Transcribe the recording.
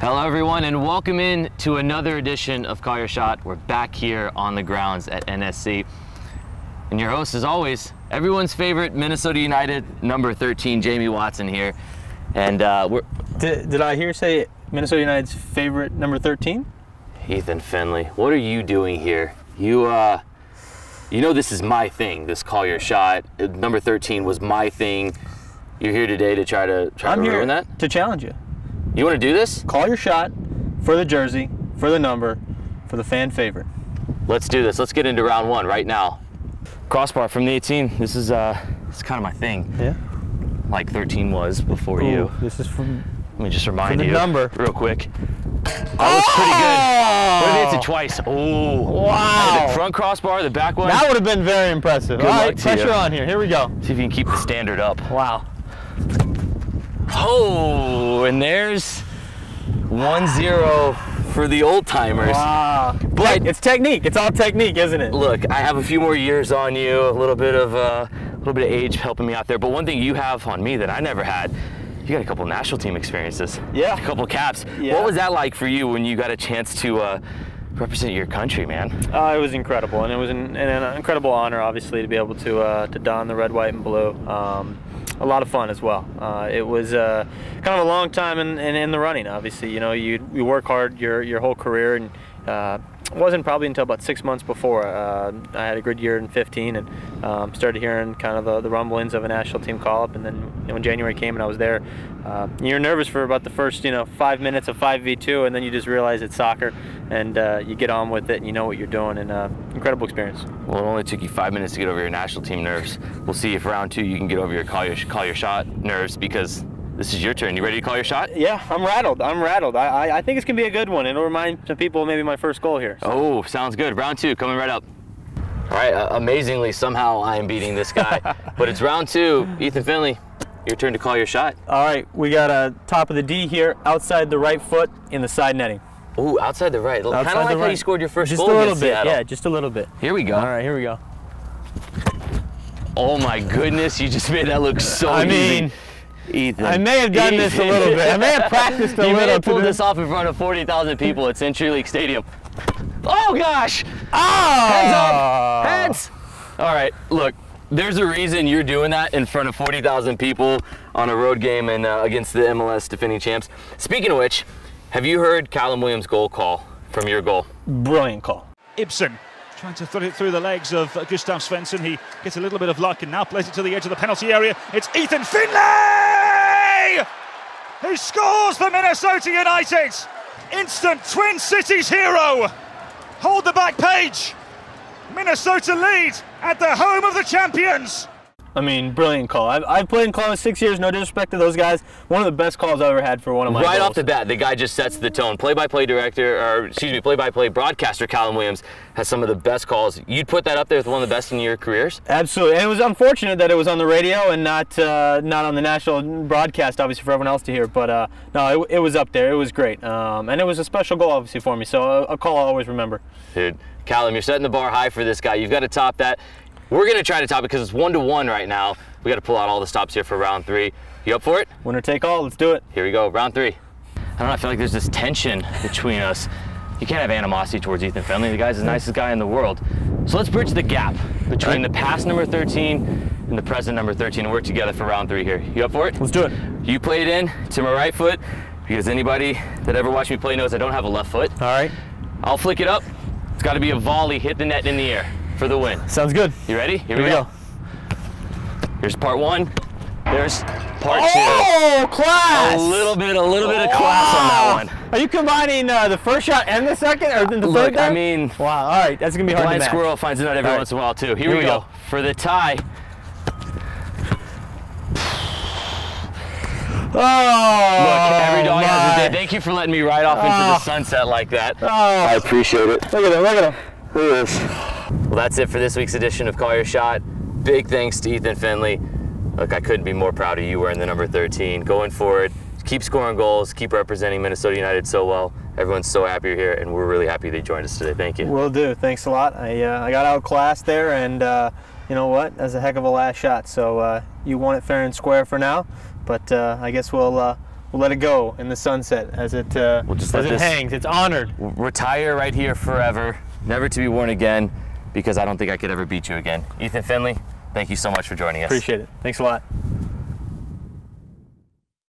Hello, everyone, and welcome in to another edition of Call Your Shot. We're back here on the grounds at NSC. And your host, as always, everyone's favorite Minnesota United number 13, Jamie Watson here. And uh, we're Did, did I hear say Minnesota United's favorite number 13? Ethan Finlay. What are you doing here? You, uh, you know this is my thing. This Call Your Shot. Number 13 was my thing. You're here today to try to try I'm to here ruin that. to challenge you. You want to do this? Call your shot for the jersey, for the number, for the fan favorite. Let's do this. Let's get into round one right now. Crossbar from the 18. This is uh, is kind of my thing. Yeah. Like 13 was before you. This is from. Let me just remind the you number. real quick. That looks pretty good. If he hits it twice? Oh, Wow. The front crossbar, the back one. That would have been very impressive. Good All luck right, pressure you. on here. Here we go. See if you can keep the standard up. Wow. Oh, and there's 1-0 for the old timers. Wow. But- it's technique. It's all technique, isn't it? Look, I have a few more years on you, a little bit of uh, a little bit of age helping me out there. But one thing you have on me that I never had, you got a couple national team experiences. Yeah. A couple caps. Yeah. What was that like for you when you got a chance to uh, represent your country, man? Uh, it was incredible, and it was an, an incredible honor, obviously, to be able to uh, to don the red, white, and blue. Um, a lot of fun as well. Uh, it was uh, kind of a long time in, in, in the running. Obviously, you know, you you work hard your your whole career, and uh, it wasn't probably until about six months before uh, I had a good year in 15, and um, started hearing kind of the, the rumblings of a national team call up. And then you know, when January came and I was there, uh, you're nervous for about the first you know five minutes of 5v2, and then you just realize it's soccer, and uh, you get on with it, and you know what you're doing, and uh, incredible experience. Well, it only took you five minutes to get over your national team nerves. We'll see if round two you can get over your call your call your shot nerves because this is your turn. You ready to call your shot? Yeah, I'm rattled. I'm rattled. I, I, I think it's gonna be a good one. It'll remind some people maybe my first goal here. Oh, sounds good. Round two coming right up. All right. Uh, amazingly, somehow I am beating this guy, but it's round two. Ethan Finlay, your turn to call your shot. All right, we got a top of the D here, outside the right foot in the side netting. Ooh, outside the right. Kind of like how you scored your first Just goal a little bit. Seattle. Yeah, just a little bit. Here we go. All right, here we go. Oh my goodness, you just made that look so I easy. mean, Ethan. I may have done this a little bit. I may have practiced a you may have pulled this. this off in front of 40,000 people at CenturyLink Stadium. Oh gosh! Oh! Heads up! Heads! All right, look, there's a reason you're doing that in front of 40,000 people on a road game and uh, against the MLS defending champs. Speaking of which, have you heard Callum Williams' goal call from your goal? Brilliant call. Ibson trying to throw it through the legs of uh, Gustav Svensson. He gets a little bit of luck and now plays it to the edge of the penalty area. It's Ethan Finlay who scores for Minnesota United. Instant Twin Cities hero. Hold the back page. Minnesota lead at the home of the champions. I mean, brilliant call. I've, I've played in Columbus six years. No disrespect to those guys. One of the best calls I've ever had for one of my right goals. off the bat, the guy just sets the tone. Play-by-play director, or excuse me, play-by-play broadcaster Callum Williams has some of the best calls. You'd put that up there with one of the best in your careers. Absolutely, and it was unfortunate that it was on the radio and not uh, not on the national broadcast, obviously for everyone else to hear. But uh, no, it, it was up there. It was great, um, and it was a special goal, obviously for me. So a, a call I'll always remember. Dude, Callum, you're setting the bar high for this guy. You've got to top that. We're gonna try to top it because it's one to one right now. We got to pull out all the stops here for round three. You up for it? Winner take all. Let's do it. Here we go, round three. I don't know. I feel like there's this tension between us. You can't have animosity towards Ethan Finlay. The guy's the hmm. nicest guy in the world. So let's bridge the gap between the past number 13 and the present number 13 and work together for round three here. You up for it? Let's do it. You play it in to my right foot because anybody that ever watched me play knows I don't have a left foot. All right. I'll flick it up. It's got to be a volley, hit the net in the air for the win. Sounds good. You ready? Here, Here we go. Here's part one. There's part Oh, class! two. A little bit, a little bit of class on that one. Are you combining uh, the first shot and the second, or the Look, third? there? I mean, wow. All right, that's gonna be hard blind to match. squirrel finds a nut every All right. once in a while too. Here, Here we, we go. go. for the tie. Oh, Look, every dog has a day. Thank you for letting me ride off into the Oh. sunset like that. Oh, I appreciate it. look at him! Look at him! Well, that's it for this week's edition of Call Your Shot. Big thanks to Ethan Finlay. Look, I couldn't be more proud of you wearing the number 13. Going forward, keep scoring goals, keep representing Minnesota United so well. Everyone's so happy you're here, and we're really happy you joined us today. Thank you. Will do. Thanks a lot. I uh, I got outclassed there, and uh, you know what? That's a heck of a last shot. So uh, you won it fair and square for now, but uh, I guess we'll uh, we'll let it go in the sunset as it uh, We'll just as let it hangs. It's honored. retire right here forever, never to be worn again, because I don't think I could ever beat you again. Ethan Finlay, thank you so much for joining us. Appreciate it. Thanks a lot.